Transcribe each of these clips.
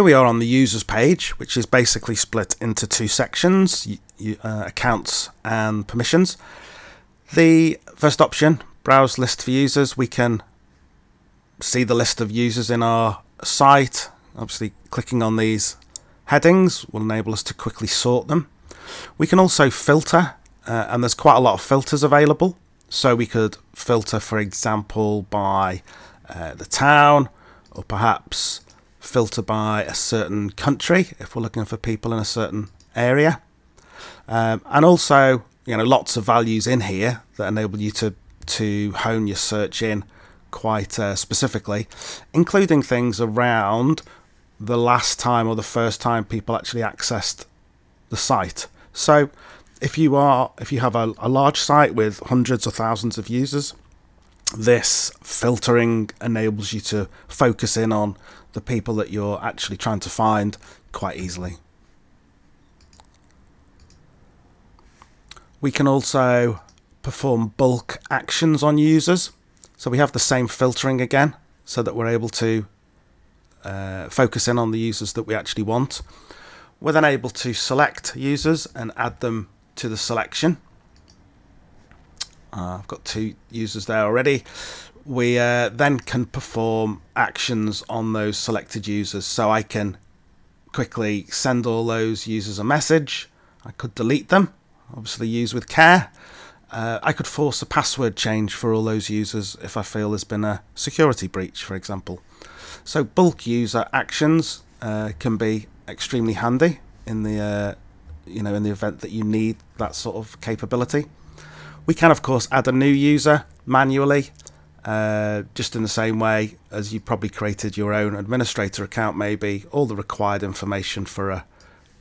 Here we are on the users page, which is basically split into two sections, uh, accounts and permissions. The first option, browse list for users, we can see the list of users in our site. Obviously clicking on these headings will enable us to quickly sort them. We can also filter uh, and there's quite a lot of filters available. So we could filter, for example, by uh, the town or perhaps filter by a certain country if we're looking for people in a certain area. Um, and also, you know, lots of values in here that enable you to, to hone your search in quite uh, specifically, including things around the last time or the first time people actually accessed the site. So if you are if you have a, a large site with hundreds or thousands of users, this filtering enables you to focus in on the people that you're actually trying to find quite easily. We can also perform bulk actions on users. So we have the same filtering again so that we're able to uh, focus in on the users that we actually want. We're then able to select users and add them to the selection. Uh, I've got two users there already. We uh, then can perform actions on those selected users. So I can quickly send all those users a message. I could delete them, obviously use with care. Uh, I could force a password change for all those users if I feel there's been a security breach, for example. So bulk user actions uh, can be extremely handy in the uh, you know in the event that you need that sort of capability. We can of course add a new user manually, uh, just in the same way as you probably created your own administrator account, maybe all the required information for a,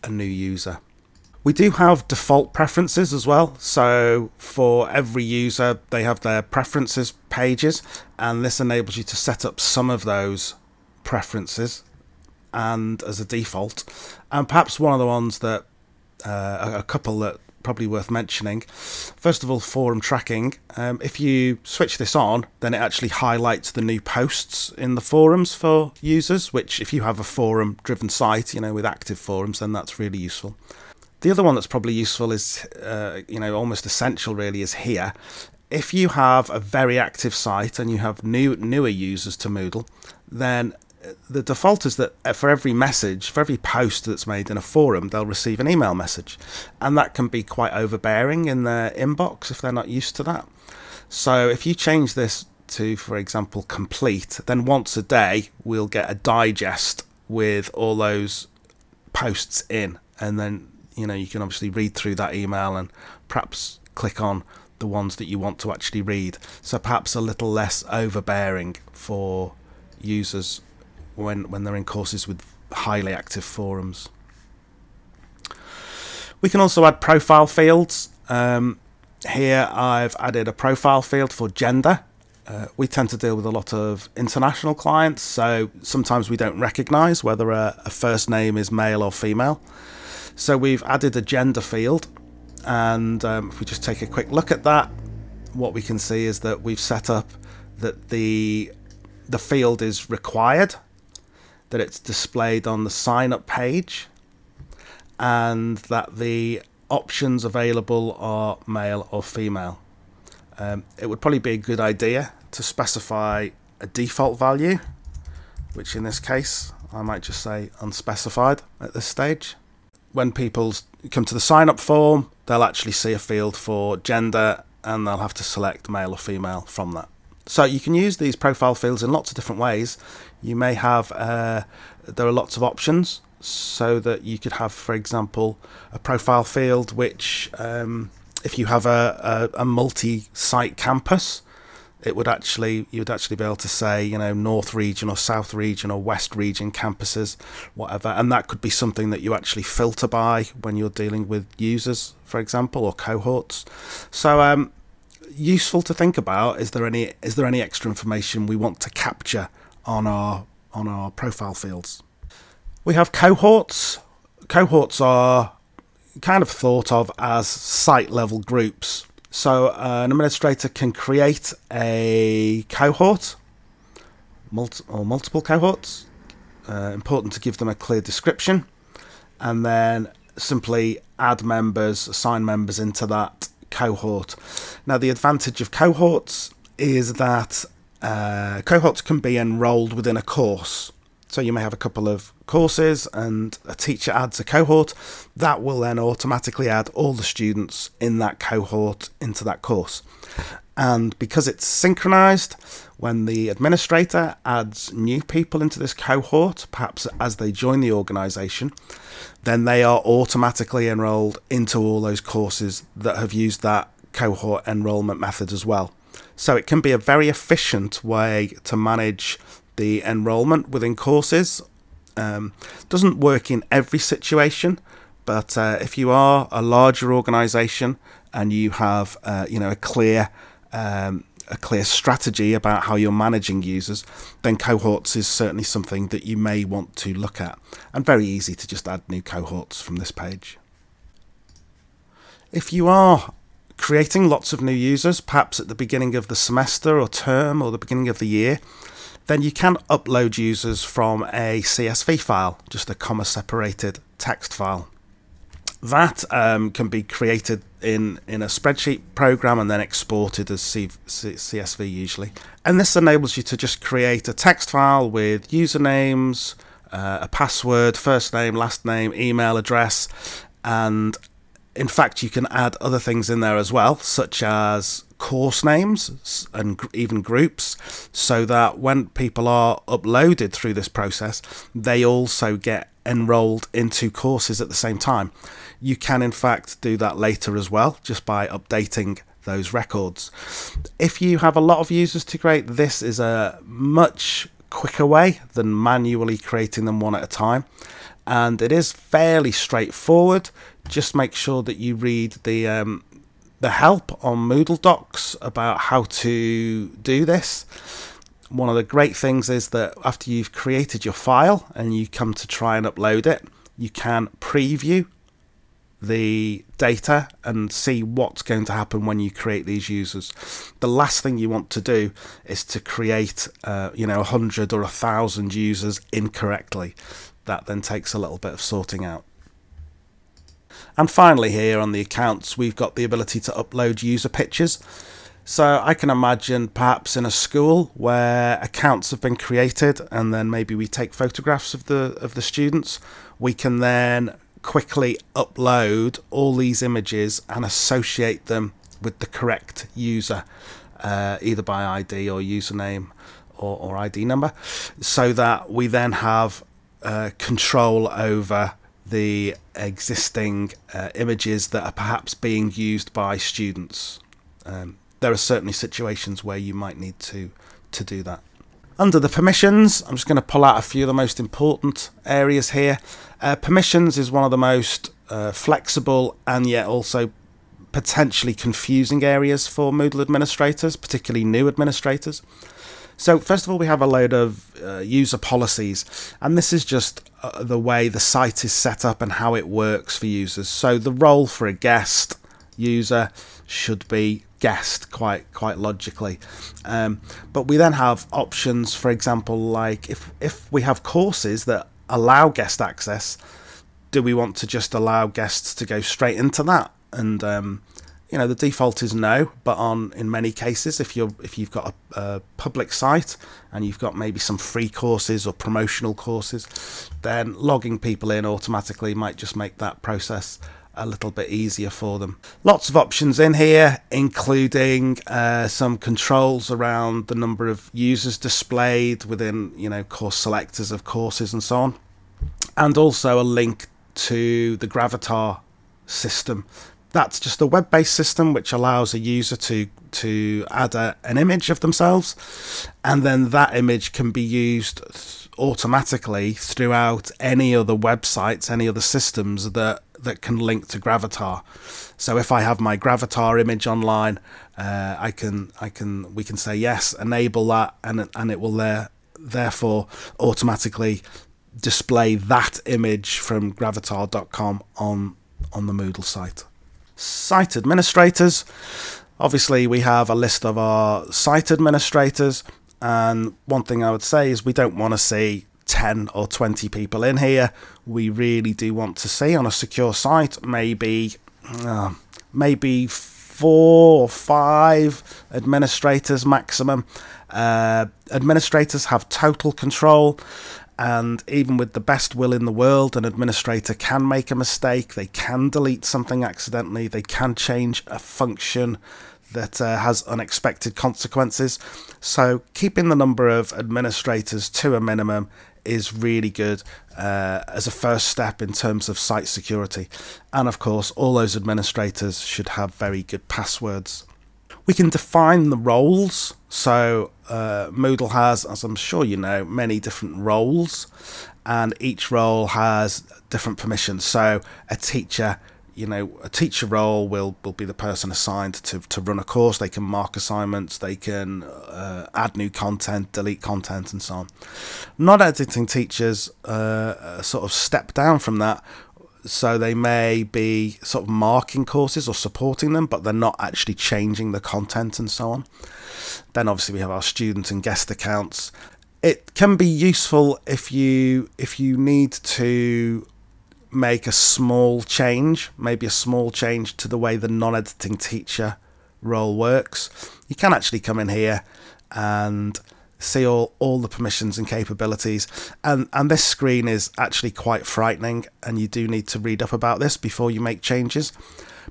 a new user. We do have default preferences as well. So for every user, they have their preferences pages, and this enables you to set up some of those preferences and as a default. And perhaps one of the ones that uh, a couple that probably worth mentioning. First of all, forum tracking. Um, if you switch this on, then it actually highlights the new posts in the forums for users, which if you have a forum driven site, you know, with active forums, then that's really useful. The other one that's probably useful is, uh, you know, almost essential really is here. If you have a very active site and you have new newer users to Moodle, then the default is that uh, for every message, for every post that's made in a forum, they'll receive an email message. And that can be quite overbearing in their inbox if they're not used to that. So if you change this to, for example, complete, then once a day we'll get a digest with all those posts in. And then, you know, you can obviously read through that email and perhaps click on the ones that you want to actually read. So perhaps a little less overbearing for users when, when they're in courses with highly active forums. We can also add profile fields. Um, here I've added a profile field for gender. Uh, we tend to deal with a lot of international clients, so sometimes we don't recognize whether a, a first name is male or female. So we've added a gender field, and um, if we just take a quick look at that, what we can see is that we've set up that the the field is required that it's displayed on the sign up page and that the options available are male or female. Um, it would probably be a good idea to specify a default value, which in this case I might just say unspecified at this stage. When people come to the sign up form, they'll actually see a field for gender and they'll have to select male or female from that. So you can use these profile fields in lots of different ways. You may have, uh, there are lots of options so that you could have, for example, a profile field which, um, if you have a, a, a multi-site campus, it would actually you would actually be able to say you know north region or south region or west region campuses whatever and that could be something that you actually filter by when you're dealing with users for example or cohorts so um, useful to think about. Is there any is there any extra information we want to capture on our on our profile fields? We have cohorts. Cohorts are kind of thought of as site level groups. So uh, an administrator can create a cohort or multiple cohorts uh, important to give them a clear description and then simply add members, assign members into that cohort. Now, the advantage of cohorts is that uh, cohorts can be enrolled within a course. So you may have a couple of courses and a teacher adds a cohort. That will then automatically add all the students in that cohort into that course. And because it's synchronized, when the administrator adds new people into this cohort, perhaps as they join the organization, then they are automatically enrolled into all those courses that have used that cohort enrollment method as well. So it can be a very efficient way to manage the enrollment within courses. Um, doesn't work in every situation, but uh, if you are a larger organization and you have uh, you know a clear um, a clear strategy about how you're managing users, then cohorts is certainly something that you may want to look at. And very easy to just add new cohorts from this page. If you are creating lots of new users, perhaps at the beginning of the semester or term or the beginning of the year, then you can upload users from a CSV file, just a comma separated text file. That um, can be created in, in a spreadsheet program and then exported as C C CSV usually. And this enables you to just create a text file with usernames, uh, a password, first name, last name, email address, and in fact, you can add other things in there as well, such as course names and even groups, so that when people are uploaded through this process, they also get enrolled into courses at the same time. You can, in fact, do that later as well, just by updating those records. If you have a lot of users to create, this is a much quicker way than manually creating them one at a time. And it is fairly straightforward just make sure that you read the um, the help on Moodle Docs about how to do this. One of the great things is that after you've created your file and you come to try and upload it, you can preview the data and see what's going to happen when you create these users. The last thing you want to do is to create, uh, you know, a hundred or a thousand users incorrectly. That then takes a little bit of sorting out. And finally here on the accounts, we've got the ability to upload user pictures. So I can imagine perhaps in a school where accounts have been created and then maybe we take photographs of the of the students, we can then quickly upload all these images and associate them with the correct user, uh, either by ID or username or, or ID number, so that we then have uh, control over the existing uh, images that are perhaps being used by students. Um, there are certainly situations where you might need to, to do that. Under the permissions, I'm just going to pull out a few of the most important areas here. Uh, permissions is one of the most uh, flexible and yet also potentially confusing areas for Moodle administrators, particularly new administrators. So first of all, we have a load of uh, user policies, and this is just uh, the way the site is set up and how it works for users. So the role for a guest user should be guest quite quite logically um, but we then have options for example like if if we have courses that allow guest access do we want to just allow guests to go straight into that and um, you know the default is no but on in many cases if you're if you've got a, a, public site and you've got maybe some free courses or promotional courses then logging people in automatically might just make that process a little bit easier for them. Lots of options in here including uh, some controls around the number of users displayed within you know course selectors of courses and so on. And also a link to the gravatar system that's just a web-based system which allows a user to to add a, an image of themselves. And then that image can be used th- automatically throughout any other websites any other systems that that can link to gravatar. So if i have my gravatar image online uh, i can i can we can say yes enable that and and it will there therefore automatically display that image from gravatar.com on on the moodle site site administrators. Obviously, we have a list of our site administrators, and one thing I would say is we don't want to see 10 or 20 people in here. We really do want to see on a secure site maybe uh, maybe four or five administrators maximum. Uh, administrators have total control, and even with the best will in the world, an administrator can make a mistake. They can delete something accidentally. They can change a function that uh, has unexpected consequences. So, keeping the number of administrators to a minimum is really good uh, as a first step in terms of site security. And of course, all those administrators should have very good passwords. We can define the roles. So, uh, Moodle has, as I'm sure you know, many different roles, and each role has different permissions. So, a teacher you know, a teacher role will, will be the person assigned to, to run a course. They can mark assignments, they can uh, add new content, delete content, and so on. Non editing teachers uh, sort of step down from that. So they may be sort of marking courses or supporting them, but they're not actually changing the content and so on. Then obviously we have our student and guest accounts. It can be useful if you if you need to make a small change, maybe a small change to the way the non editing teacher role works, you can actually come in here and see all, all the permissions and capabilities. And, and this screen is actually quite frightening, and you do need to read up about this before you make changes.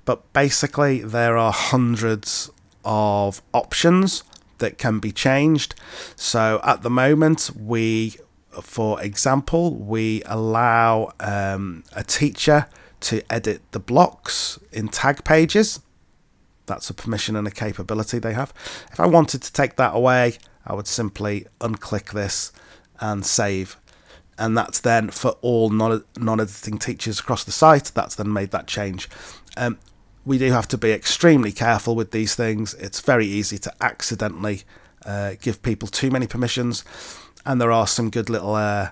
But basically, there are hundreds of options that can be changed. So at the moment, we for example, we allow um, a teacher to edit the blocks in tag pages. That's a permission and a capability they have. If I wanted to take that away, I would simply unclick this and save. And that's then for all non-editing teachers across the site. That's then made that change. Um, we do have to be extremely careful with these things. It's very easy to accidentally uh, give people too many permissions and there are some good little uh,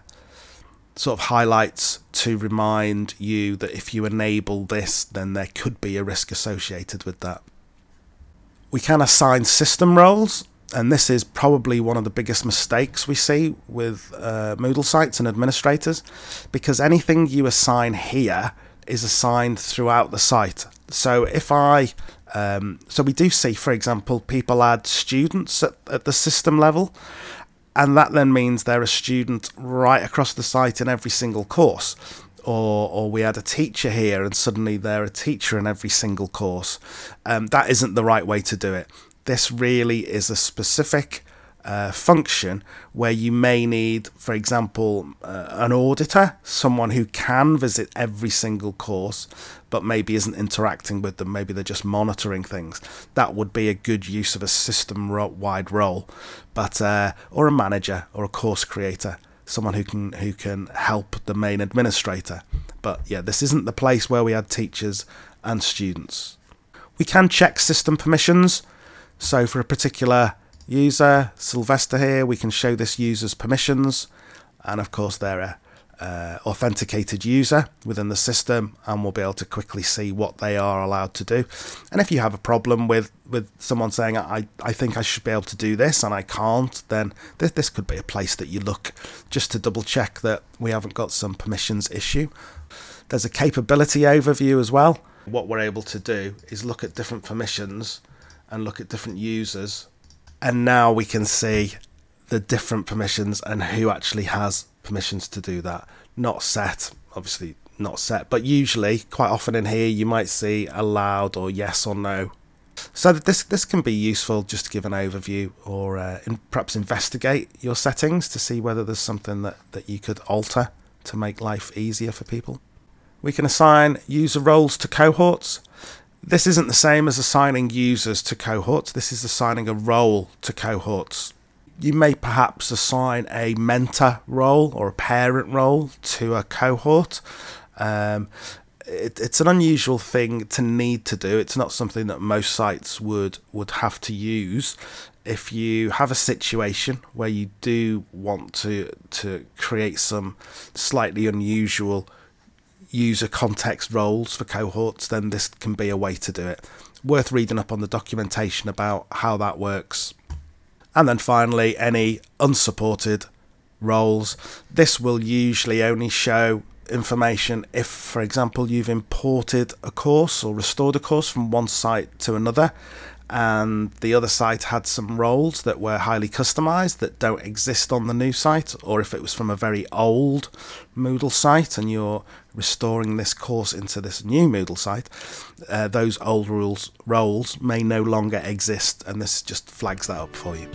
sort of highlights to remind you that if you enable this, then there could be a risk associated with that. We can assign system roles, and this is probably one of the biggest mistakes we see with uh, Moodle sites and administrators, because anything you assign here is assigned throughout the site. So if I um, so we do see, for example, people add students at, at the system level, and that then means they're a student right across the site in every single course. Or, or we had a teacher here and suddenly they're a teacher in every single course. Um, that isn't the right way to do it. This really is a specific uh, function where you may need, for example, uh, an auditor, someone who can visit every single course, but maybe isn't interacting with them. Maybe they're just monitoring things. That would be a good use of a system-wide role, but uh, or a manager or a course creator, someone who can who can help the main administrator. But yeah, this isn't the place where we add teachers and students. We can check system permissions. So for a particular user, Sylvester here, we can show this user's permissions. And of course, they're a uh, authenticated user within the system and we'll be able to quickly see what they are allowed to do. And if you have a problem with, with someone saying, I, I think I should be able to do this and I can't, then this, this could be a place that you look just to double check that we haven't got some permissions issue. There's a capability overview as well. What we're able to do is look at different permissions and look at different users and now we can see the different permissions and who actually has permissions to do that. Not set, obviously not set, but usually, quite often in here, you might see allowed or yes or no. So this this can be useful just to give an overview or uh, in, perhaps investigate your settings to see whether there's something that, that you could alter to make life easier for people. We can assign user roles to cohorts. This isn't the same as assigning users to cohorts, this is assigning a role to cohorts. You may perhaps assign a mentor role or a parent role to a cohort. Um, it, it's an unusual thing to need to do. It's not something that most sites would would have to use. If you have a situation where you do want to to create some slightly unusual user context roles for cohorts, then this can be a way to do it. Worth reading up on the documentation about how that works. And then finally, any unsupported roles. This will usually only show information if, for example, you've imported a course or restored a course from one site to another and the other site had some roles that were highly customized that don't exist on the new site, or if it was from a very old Moodle site and you're restoring this course into this new Moodle site, uh, those old rules roles may no longer exist, and this just flags that up for you.